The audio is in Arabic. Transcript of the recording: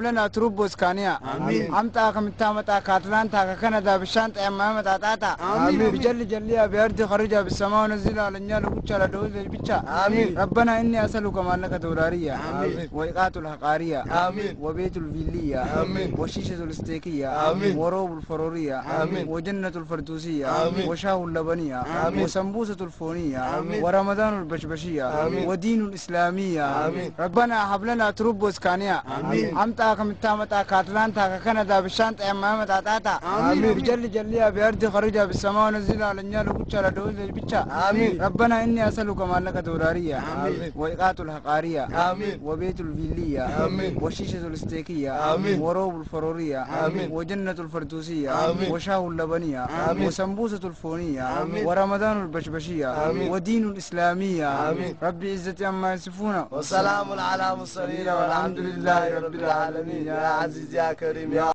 لنا تروب اسكانيا آمين. امتا كمتا متا كاتلانتا كندا بشانت اما متا تاتا آمين. بجل جليا بأرض خرجها بالسماء ونزل على النيال وكتش على دوز البتشا آمين. ربنا إني أسألك مالك دولارية آمين. وإيقات الحقارية آمين. وبيت الفيلية آمين. وشيشة الأستيكية آمين. وروب الفرورية آمين. وجنة الفردوسية آمين. وشاه اللبنية آمين. وسمبوسة الفونية آمين. ورمضان البشبشية آمين. ودين الإسلامية آمين. ربنا هب لنا تروب اسكانيا آمين. امتا كمتا متا كاتلانتا كندا بشانت اما متا تاتا آمين. بجل جليا بأرض خرجها بالسماء ونزل على النيال وكتش على دوز البتشا آمين. ربنا اني اسالك مالك دولارية آمين. وإيقات الحقارية آمين. وبيت الفيلية آمين. وشيشة الاستيكية آمين. وروب الفرورية آمين. وجنة الفردوسية آمين. وشاه اللبنية آمين. وسمبوسة الفونية آمين. ورمضان البشبشية آمين. ودين الإسلامية آمين. ربي عزتي عما يصفون وسلام على المرسلين والحمد لله رب العالمين. يا عزيز يا كريم يا